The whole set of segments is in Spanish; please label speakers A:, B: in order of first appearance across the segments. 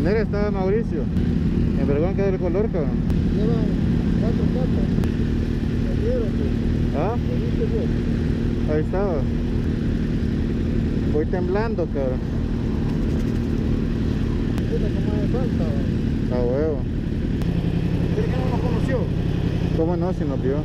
A: gasolinera estaba Mauricio. En Vergón quedó el color, cabrón.
B: Llevan cuatro capas. ¿Me dieron? pues.
A: ¿Ah?
B: ¿Me viste vos?
A: Ahí estaba. Voy temblando, cabrón.
B: Puta, me falta.
A: A huevo.
B: ¿Crees que no nos conoció?
A: ¿Cómo no si nos vio?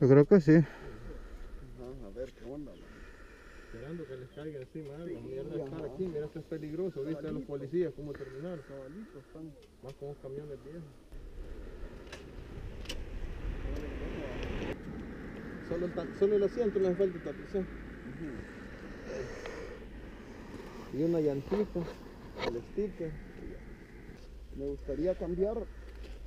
A: Yo creo que sí.
B: Ajá, a ver qué onda. man.
C: Esperando que les caiga encima algo. Mierda, estar aquí, mira, esto es peligroso. ¿Viste a los policías cómo terminaron?
B: Cabalitos están.
C: Más con los camiones viejos. Solo el, solo el asiento le falta tapizar. Y una llantita, el sticker.
B: Me gustaría cambiar.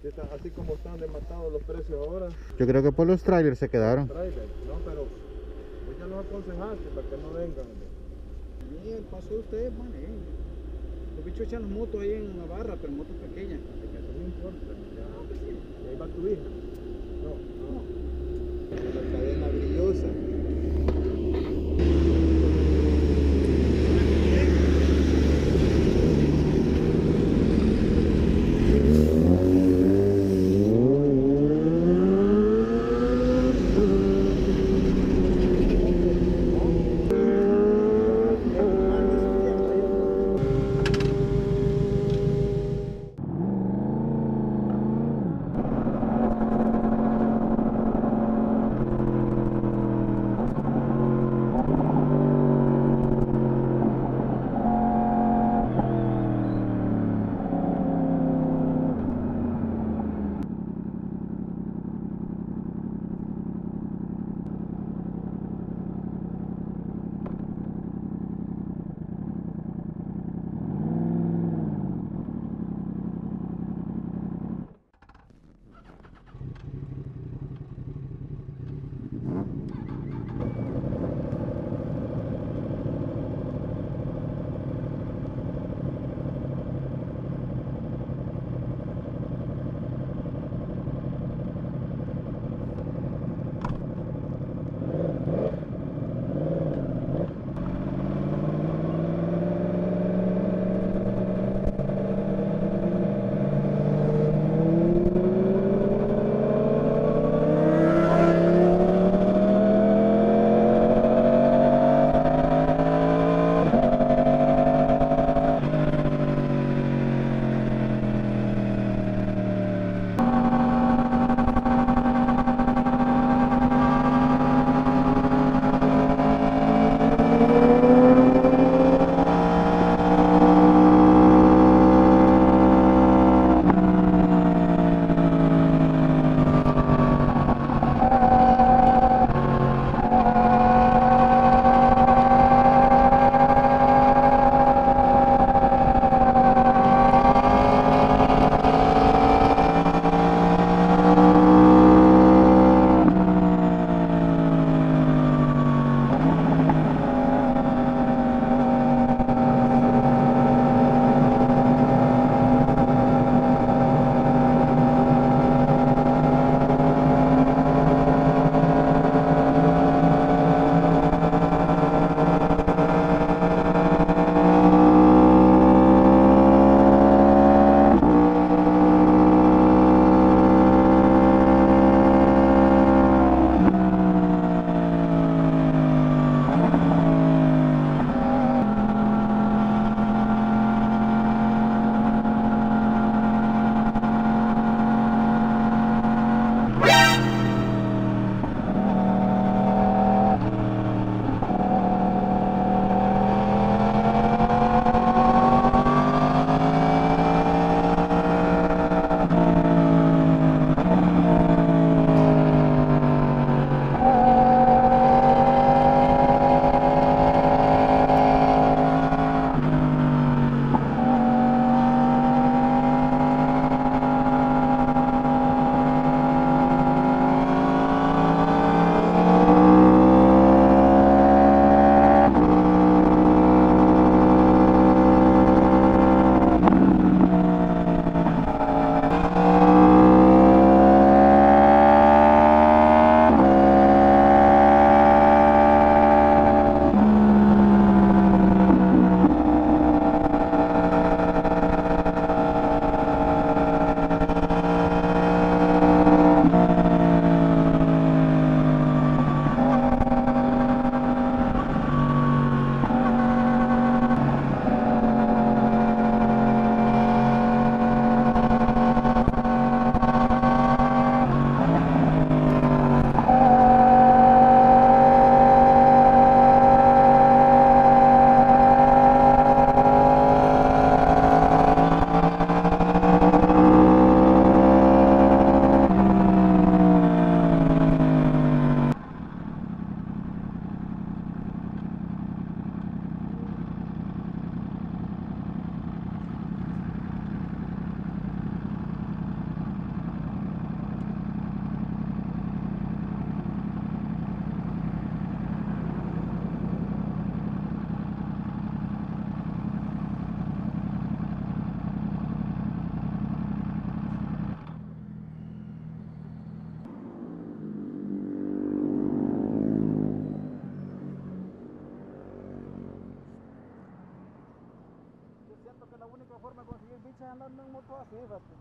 C: Así como están desmatados los precios ahora.
A: Yo creo que por los trailers se quedaron.
C: Trailers, no, pero vos ya los aconsejaste para que no vengan.
B: Y el paso de ustedes, man, eh. Los bichos echan las motos ahí en una barra, pero motos pequeñas.
C: Así que Eso no importa. Ya, ahí va tu hija. No, no. La cadena brillosa. Спасибо.